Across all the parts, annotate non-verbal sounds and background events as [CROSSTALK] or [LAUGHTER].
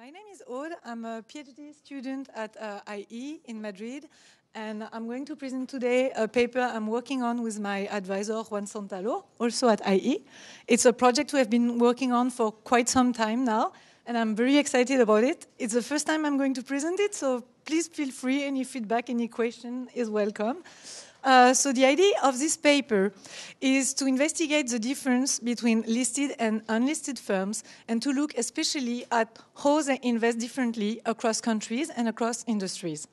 My name is Aude. I'm a PhD student at uh, IE in Madrid, and I'm going to present today a paper I'm working on with my advisor Juan Santalo, also at IE. It's a project we have been working on for quite some time now, and I'm very excited about it. It's the first time I'm going to present it, so please feel free. Any feedback, any question is welcome. Uh, so the idea of this paper is to investigate the difference between listed and unlisted firms and to look especially at how they invest differently across countries and across industries.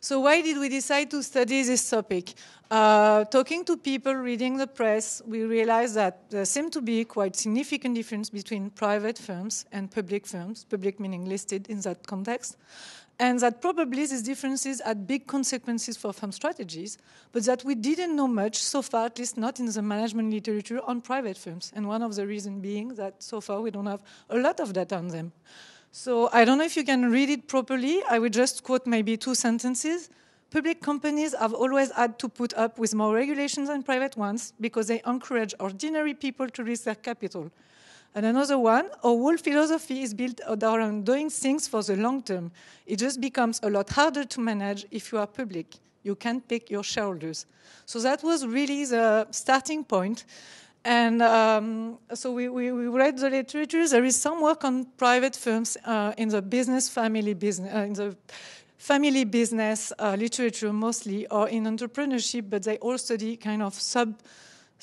So why did we decide to study this topic? Uh, talking to people, reading the press, we realized that there seemed to be quite significant difference between private firms and public firms, public meaning listed in that context and that probably these differences had big consequences for firm strategies, but that we didn't know much so far, at least not in the management literature, on private firms. And one of the reasons being that so far we don't have a lot of data on them. So I don't know if you can read it properly. I will just quote maybe two sentences. Public companies have always had to put up with more regulations than private ones because they encourage ordinary people to risk their capital. And another one, our whole philosophy is built around doing things for the long term. It just becomes a lot harder to manage if you are public. You can't pick your shareholders. So that was really the starting point. And um, so we, we, we, read the literature. There is some work on private firms uh, in the business family business, uh, in the family business uh, literature mostly, or in entrepreneurship, but they all study kind of sub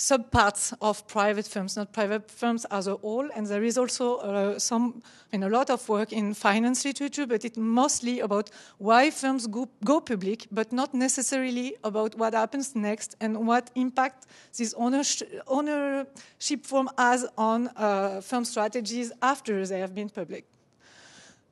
subparts of private firms, not private firms as a whole. And there is also uh, some, a lot of work in finance literature, but it's mostly about why firms go, go, public, but not necessarily about what happens next and what impact this ownership, ownership form has on uh, firm strategies after they have been public.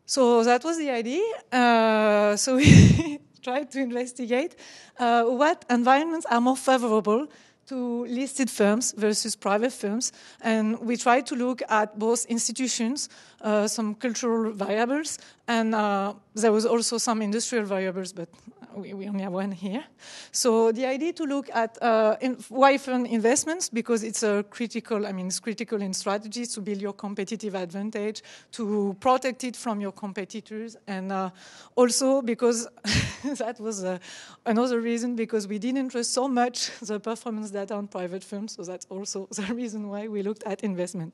So that was the idea. Uh, so [LAUGHS] we tried to investigate uh, what environments are more favorable to listed firms versus private firms. And we try to look at both institutions, uh, some cultural variables, and uh, there was also some industrial variables, but we, we, only have one here. So the idea to look at uh, in, why fund investments, because it's a critical, I mean, it's critical in strategies to build your competitive advantage, to protect it from your competitors, and uh, also because [LAUGHS] that was uh, another reason because we didn't trust so much [LAUGHS] the performance data on private firms, so that's also [LAUGHS] the reason why we looked at investment.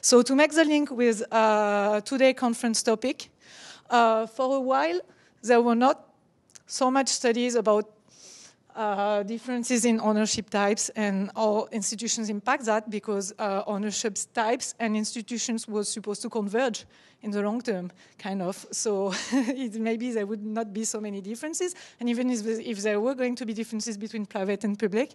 So to make the link with uh, today's conference topic, uh, for a while there were not so much studies about uh, differences in ownership types and how institutions impact that because uh, ownership types and institutions were supposed to converge in the long term, kind of. So [LAUGHS] maybe there would not be so many differences. And even if, if there were going to be differences between private and public,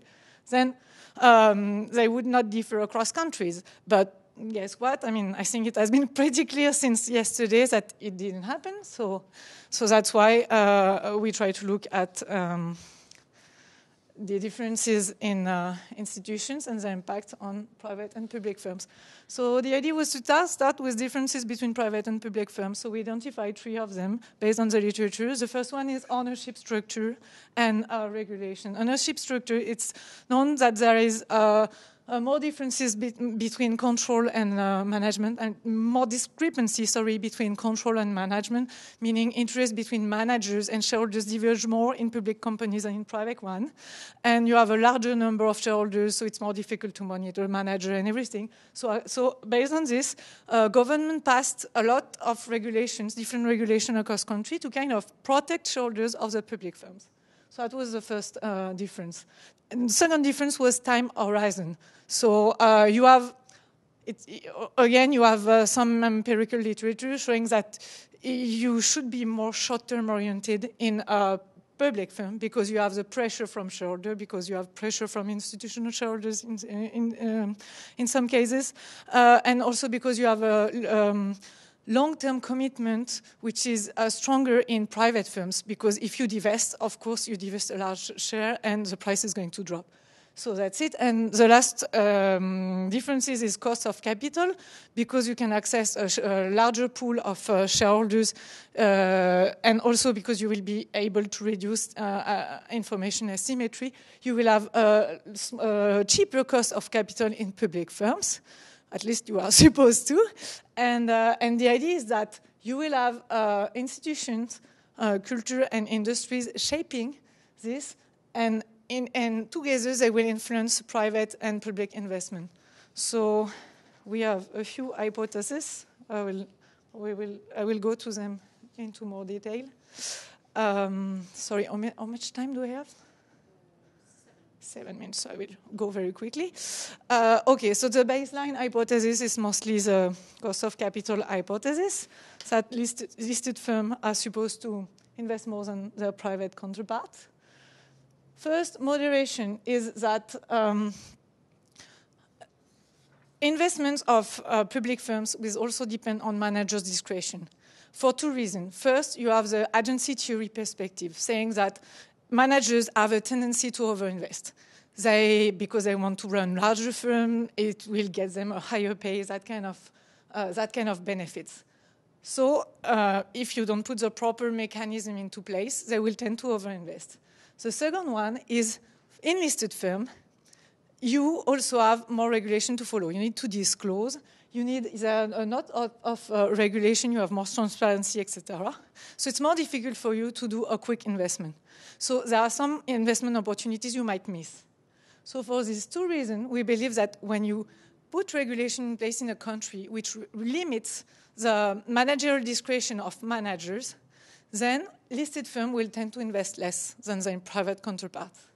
then um, they would not differ across countries. But guess what? I mean, I think it has been [LAUGHS] pretty clear since yesterday that it didn't happen. So, so that's why uh, we try to look at um, the differences in uh, institutions and their impact on private and public firms. So the idea was to start with differences between private and public firms. So we identified three of them based on the literature. The first one is ownership structure and uh, regulation. Ownership structure, it's known that there is uh, uh, more differences be between control and uh, management, and more discrepancy, sorry, between control and management, meaning interest between managers and shareholders diverge more in public companies than in private ones. And you have a larger number of shareholders, so it's more difficult to monitor manager and everything. So, uh, so based on this, uh, government passed a lot of regulations, different regulations across country to kind of protect shareholders of the public firms. So that was the first uh, difference. And the second difference was time horizon. So uh, you have, it, again, you have uh, some empirical literature showing that you should be more short-term oriented in a public firm because you have the pressure from shareholder, because you have pressure from institutional shareholders in, in, um, in some cases, uh, and also because you have a um, long-term commitment, which is uh, stronger in private firms, because if you divest, of course, you divest a large share and the price is going to drop. So that's it. And the last um, differences is cost of capital, because you can access a, a larger pool of uh, shareholders, uh, and also because you will be able to reduce uh, uh information asymmetry. You will have a, a cheaper cost of capital in public firms at least you are [LAUGHS] supposed to. And, uh, and the idea is that you will have uh, institutions, uh, culture, and industries shaping this, and, in, and together they will influence private and public investment. So we have a few hypotheses. I will, we will, I will go to them into more detail. Um, sorry, how, how much time do I have? Seven minutes, so I will go very quickly. Uh, okay, so the baseline hypothesis is mostly the cost of capital hypothesis. That listed, firms are supposed to invest more than their private counterparts. First, moderation is that um, investments of uh, public firms will also depend on managers' discretion for two reasons. First, you have the agency theory perspective, saying that managers have a tendency to overinvest. They, because they want to run larger firm, it will get them a higher pay, that kind of, uh, that kind of benefits. So uh, if you don't put the proper mechanism into place, they will tend to overinvest. The second one is in listed firm, you also have more regulation to follow. You need to disclose. You need a lot of, uh, regulation. You have more transparency, etc. So it's more difficult for you to do a quick investment. So there are some investment opportunities you might miss. So for these two reasons, we believe that when you put regulation in place in a country which limits the managerial discretion of managers, then listed firms will tend to invest less than their private counterparts.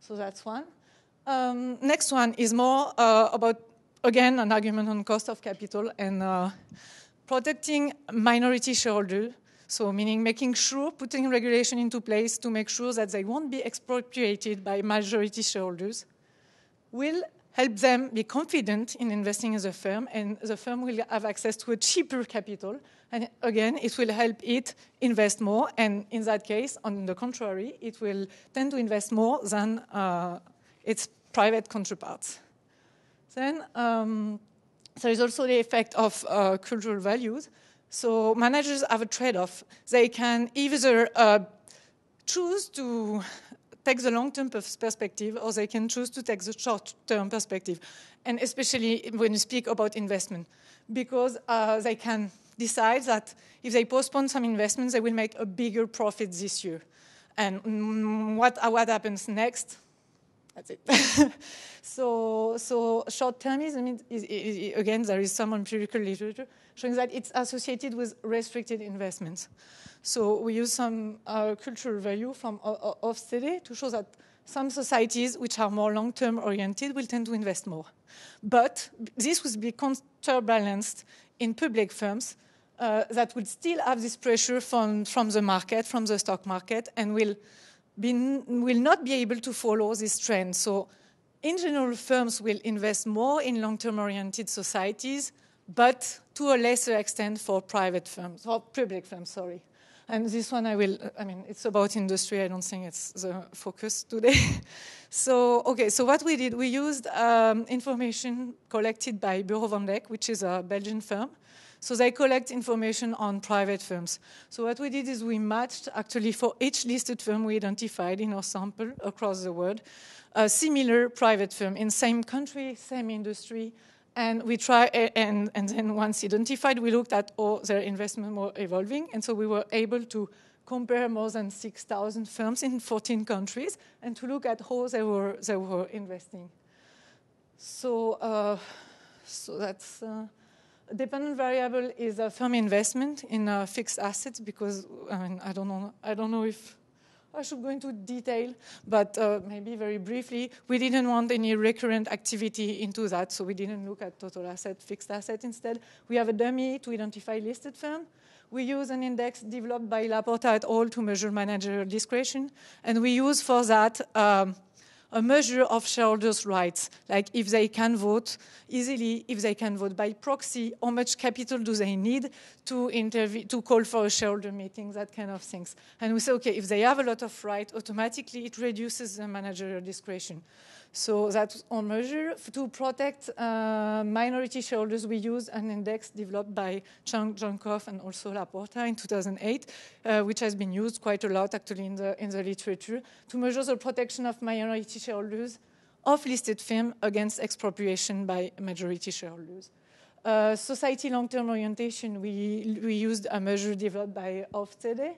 So that's one. Um, next one is more uh, about, again, an argument on cost of capital and uh, protecting minority shareholders so, meaning making sure, putting regulation into place to make sure that they won't be expropriated by majority shareholders, will help them be confident in investing in the firm, and the firm will have access to a cheaper capital. And again, it will help it invest more. And in that case, on the contrary, it will tend to invest more than uh, its private counterparts. Then um, there is also the effect of uh, cultural values. So managers have a trade-off. They can either uh, choose to take the long-term perspective or they can choose to take the short-term perspective, and especially when you speak about investment, because uh, they can decide that if they postpone some investments, they will make a bigger profit this year. And mm, what, what happens next? That's it. [LAUGHS] so, so short-termism, is, is, is, again, there is some empirical literature showing that it's associated with restricted investments. So we use some uh, cultural value from Hofstede to show that some societies which are more long-term oriented will tend to invest more. But this would be counterbalanced in public firms uh, that would still have this pressure from, from the market, from the stock market, and will, will not be able to follow this trend. So in general, firms will invest more in long-term oriented societies, but to a lesser extent for private firms, or public firms, sorry. And this one I will, I mean, it's about industry. I don't think it's the focus today. [LAUGHS] so, okay, so what we did, we used um, information collected by Bureau van Dijk, which is a Belgian firm. So they collect information on private firms. So what we did is we matched, actually, for each listed firm we identified in our sample across the world, a similar private firm in same country, same industry, and we try, and, and then once identified, we looked at all their investment were evolving. And so we were able to compare more than 6,000 firms in 14 countries and to look at how they were, they were investing. So, uh, so that's uh, dependent variable is a firm investment in uh, fixed assets because I mean I don't know I don't know if I should go into detail, but uh, maybe very briefly, we didn't want any recurrent activity into that, so we didn't look at total asset, fixed asset instead. We have a dummy to identify listed firm. We use an index developed by La Porta et al. to measure managerial discretion, and we use for that um, a measure of shareholders' rights, like if they can vote easily, if they can vote by proxy, how much capital do they need to, to call for a shareholder meeting, that kind of things. And we say, okay, if they have a lot of right, automatically it reduces the managerial discretion. So that's on measure. To protect uh, minority shareholders, we use an index developed by Djankov and also La Porta in 2008, uh, which has been used quite a lot actually in the, in the literature to measure the protection of minority shareholders of listed firms against expropriation by majority shareholders. Uh, society long-term orientation, we, we used a measure developed by Hofstede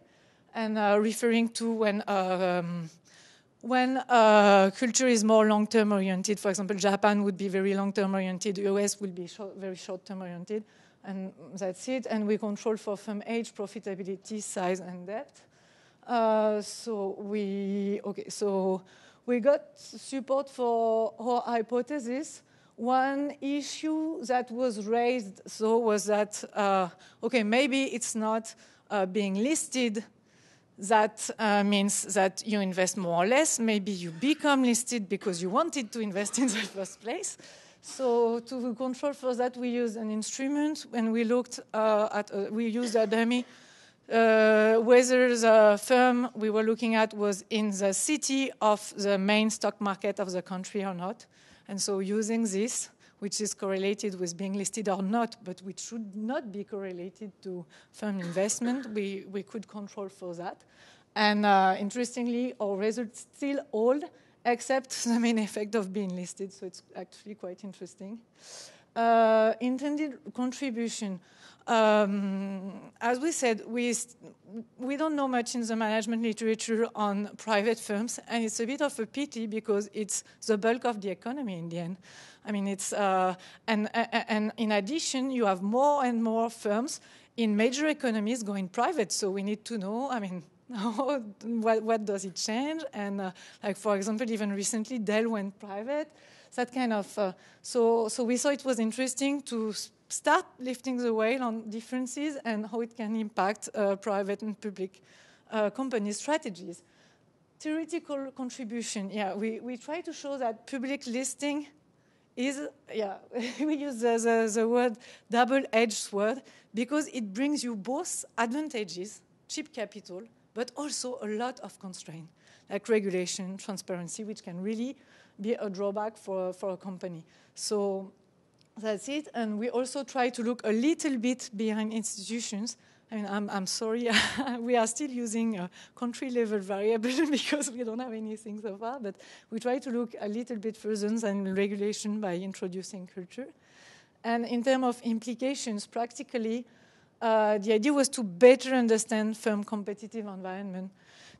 and uh, referring to when um, when uh, culture is more long-term oriented, for example, Japan would be very long-term oriented, US would be short, very short-term oriented, and that's it. And we control for firm age, profitability, size, and debt. Uh, so we okay. So we got support for our hypothesis. One issue that was raised so was that uh, okay, maybe it's not uh, being listed that uh, means that you invest more or less. Maybe you become listed because you wanted to invest in [LAUGHS] the first place. So to control for that, we used an instrument and we looked uh, at, uh, we used a dummy uh, whether the firm we were looking at was in the city of the main stock market of the country or not. And so using this, which is correlated with being listed or not, but which should not be correlated to firm investment, we, we could control for that. And uh, interestingly, our results still hold, except [LAUGHS] the main effect of being listed, so it's actually quite interesting. Uh, intended contribution. Um, as we said, we, we don't know much in the management literature on private firms, and it's a bit of a pity because it's the bulk of the economy in the end. I mean, it's uh, and and in addition, you have more and more firms in major economies going private. So we need to know. I mean, [LAUGHS] what, what does it change? And uh, like for example, even recently, Dell went private. That kind of uh, so so we thought it was interesting to start lifting the veil on differences and how it can impact uh, private and public uh, company strategies. Theoretical contribution, yeah, we, we try to show that public listing is, yeah, [LAUGHS] we use the, the, the word double-edged sword because it brings you both advantages, cheap capital, but also a lot of constraint, like regulation, transparency, which can really be a drawback for, for a company. So that's it. And we also try to look a little bit behind institutions. I mean, I'm, I'm sorry, [LAUGHS] we are still using a country level variable [LAUGHS] because we don't have anything so far, but we try to look a little bit further than regulation by introducing culture. And in terms of implications, practically, uh, the idea was to better understand firm competitive environment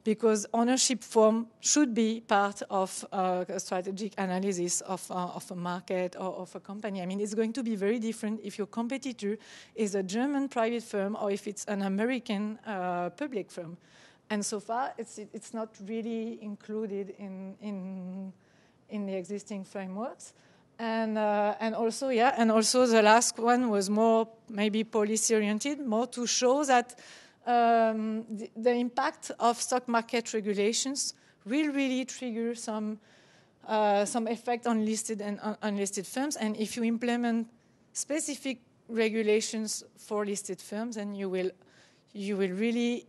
because ownership form should be part of uh, a strategic analysis of, uh, of a market or of a company. I mean, it's going to be very different if your competitor is a German private firm or if it's an American uh, public firm. And so far, it's, it's not really included in, in, in the existing frameworks. And, uh, and also, yeah, and also the last one was more maybe policy oriented, more to show that um, the, the, impact of stock market regulations will really trigger some, uh, some effect on listed and un unlisted firms. And if you implement specific regulations for listed firms, then you will, you will really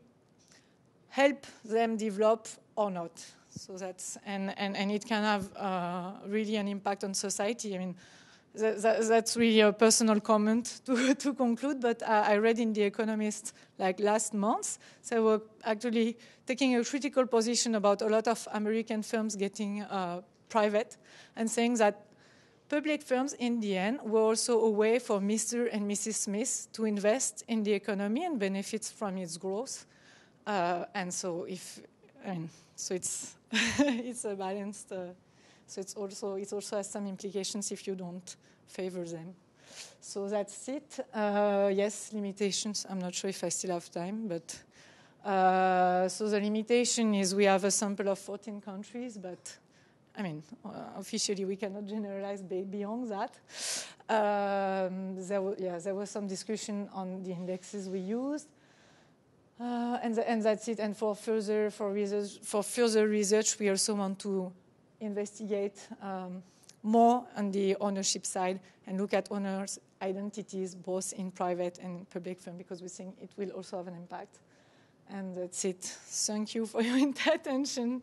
help them develop or not. So that's, and, and, and it can have uh, really an impact on society. I mean, that's really a personal comment [LAUGHS] to, to conclude, but I, I, read in The Economist like last month, so we're actually taking a critical position about a lot of American firms getting uh, private and saying that public firms in the end were also a way for Mr. and Mrs. Smith to invest in the economy and benefit from its growth. Uh, and so if, mean, so it's, [LAUGHS] it's a balanced uh, so it's also, it also has some implications if you don't favor them. So that's it. Uh, yes, limitations. I'm not sure if I still have time, but uh, so the limitation is we have a sample of 14 countries, but I mean, uh, officially we cannot generalize beyond that. Um, there, yeah, there was some discussion on the indexes we used. Uh, and, the, and, that's it. And for further for research, for further research, we also want to investigate um, more on the ownership side and look at owners' identities both in private and public firm because we think it will also have an impact. And that's it. Thank you for [LAUGHS] your attention.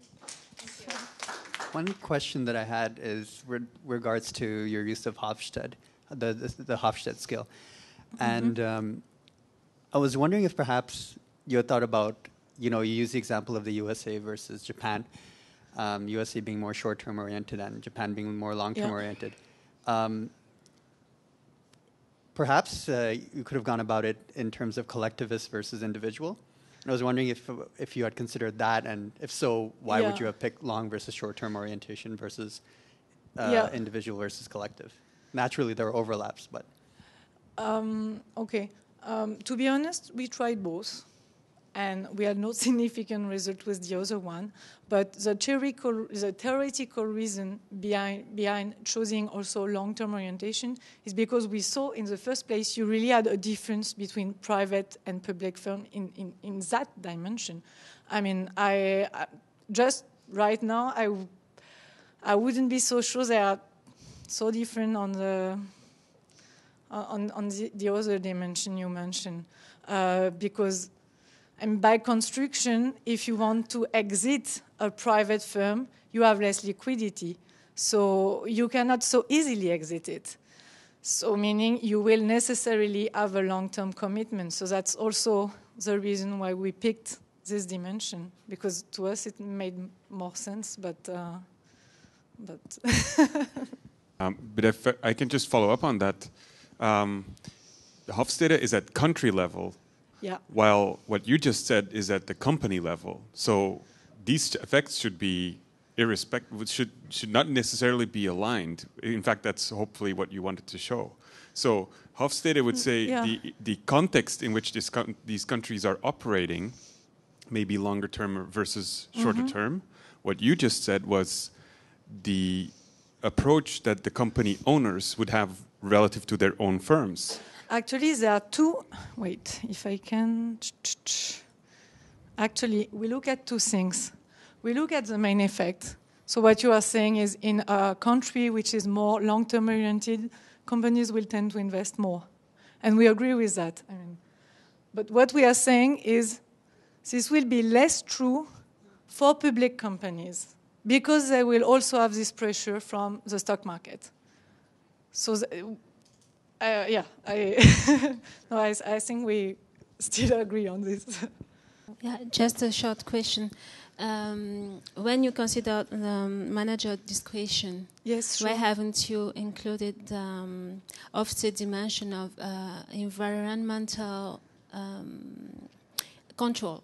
One question that I had is with regards to your use of Hofstede, the, the, the Hofstede scale. Mm -hmm. And um, I was wondering if perhaps you had thought about, you know, you use the example of the USA versus Japan um, USA being more short-term oriented and Japan being more long-term yeah. oriented. Um, perhaps uh, you could have gone about it in terms of collectivist versus individual. And I was wondering if, if you had considered that, and if so, why Yeah. would you have picked long versus short-term orientation versus uh, Yeah. individual versus collective? Naturally, there are overlaps, but Um, okay. Um, to be honest, we tried both, and we had no [LAUGHS] significant result with the other one. But the theoretical, the theoretical reason behind behind choosing also long-term orientation is because we saw in the first place you really had a difference between private and public firm in, in, in that dimension. I mean, I, I just right now I, I wouldn't be so sure they are so different on the on, on the, the other dimension you mentioned, uh, because and by construction, if you want to exit a private firm, you have less liquidity, so you cannot so easily exit it. So meaning you will necessarily have a long-term commitment. So that's also the reason why we picked this dimension, because to us it made more sense, but. Uh, but [LAUGHS] Um, but if I can just follow up on that, um, the Hofstede is at country level, yeah, while what you just said is at the company level. So these effects should be irrespective, should should not necessarily be aligned. In fact, that's hopefully what you wanted to show. So Hofstede would mm, say yeah. the the context in which this these countries are operating may be longer term versus shorter mm-hmm. term. What you just said was the approach that the company owners would have relative to their own firms. Actually, there are two. Wait, if I can. Actually, we look at two things. We look at the main effect. So, what you are saying is in a country which is more long term oriented, companies will tend to invest more. And we agree with that. I mean, but what we are saying is this will be less true for public companies because they will also have this pressure from the stock market. So, uh, yeah, I, [LAUGHS] no, I, I think we still [LAUGHS] agree on this. Yeah, just a short question. Um, when you consider the manager discretion, yes, why haven't you included the um, Hofstede dimension of uh, environmental um, control?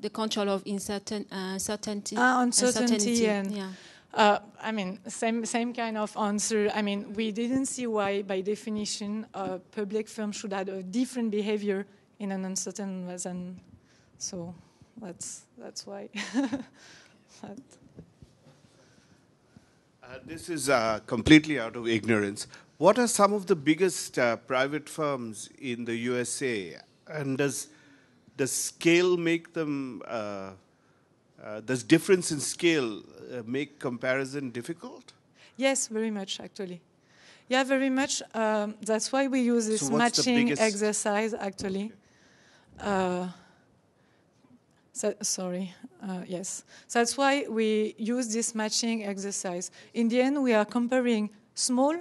The control of uncertain, uh, certainty, Ah, uncertainty and- yeah. Uh, I mean, same same kind of answer. I mean, we didn't see why, by definition, a public firm should have a different behavior in an uncertain than. So that's that's why. [LAUGHS] But- Uh, this is uh, completely out of ignorance. What are some of the biggest uh, private firms in the USA, and does does scale make them? Uh, does difference in scale uh, make comparison difficult? yes, very much actually. Yeah, very much. Um, that's why we use this So matching exercise actually. Uh, so, sorry. Uh, yes. That's why we use this matching exercise. In the end, we are comparing small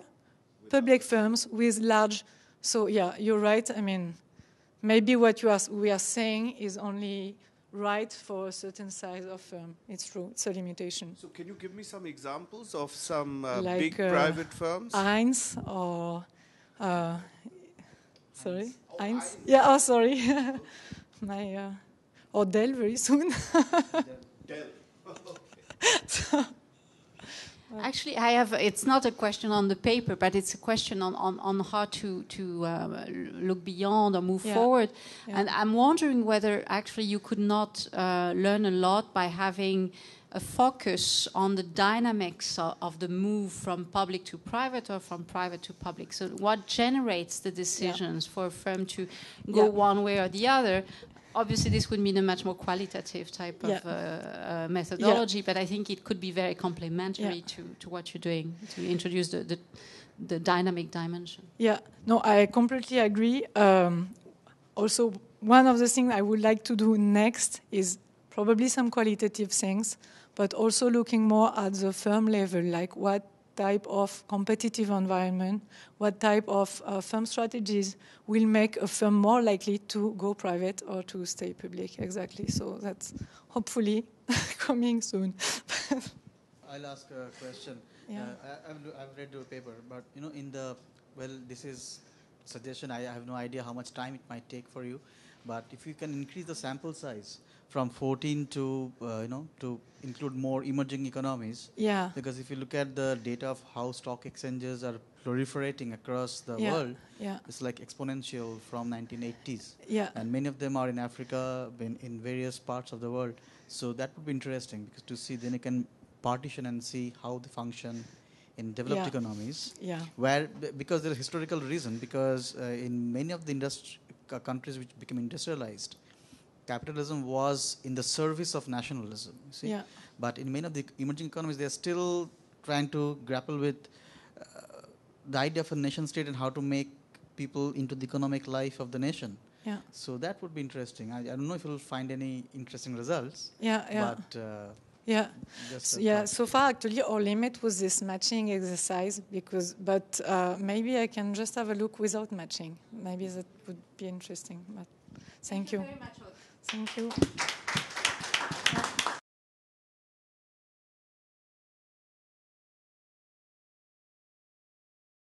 public firms with large. So yeah, you're right. I mean, maybe what you are, we are saying is only right for a certain size of firm. It's true. It's a limitation. So, can you give me some examples of some uh, Like, big uh, private firms? Heinz or uh, sorry, Heinz. Yeah. Oh, sorry. [LAUGHS] My uh, or Dell very soon. [LAUGHS] Actually, I have. It's not a question on the paper, but it's a question on, on, on how to to uh, look beyond or move Yeah. forward. Yeah. And I'm wondering whether actually you could not uh, learn a lot by having a focus on the dynamics of, of the move from public to private or from private to public. So, what generates the decisions for a firm to go Yeah. one way or the other? Obviously, this would mean a much more qualitative type Yeah. of uh, uh, methodology, but I think it could be very complementary Yeah. to, to what you're doing to introduce the, the, the dynamic dimension. Yeah, no, I completely agree. Um, also, one of the things I would like to do next is probably some qualitative things, but also looking more at the firm level, like what type of competitive environment, what type of uh, firm strategies will make a firm more likely to go private or to stay public. Exactly. So that's hopefully [LAUGHS] coming soon. [LAUGHS] I'll ask a question. Yeah. Uh, I, I've, I've read your paper, but you know, in the well, this is suggestion. I have no idea how much time it might take for you, but if you can increase the sample size from 14 to uh, you know to include more emerging economies. Yeah. Because if you look at the data of how stock exchanges are proliferating across the Yeah, world, yeah. it's like exponential from 1980s. Yeah. And many of them are in Africa, in, in various parts of the world. So that would be interesting because to see then you can partition and see how they function in developed Yeah. economies. Yeah. Where b- because there is historical reason because uh, in many of the industri- countries which became industrialized, capitalism was in the service of nationalism. You see? Yeah. But in many of the emerging economies, they are still trying to grapple with uh, the idea of a nation state and how to make people into the economic life of the nation. Yeah. So that would be interesting. I, I don't know if you'll find any interesting results. Yeah, yeah. But uh, Yeah. So, yeah, so far actually our limit was this matching exercise because, but uh, maybe I can just have a look without matching. Maybe that would be interesting. But thank, you. very much. Thank you.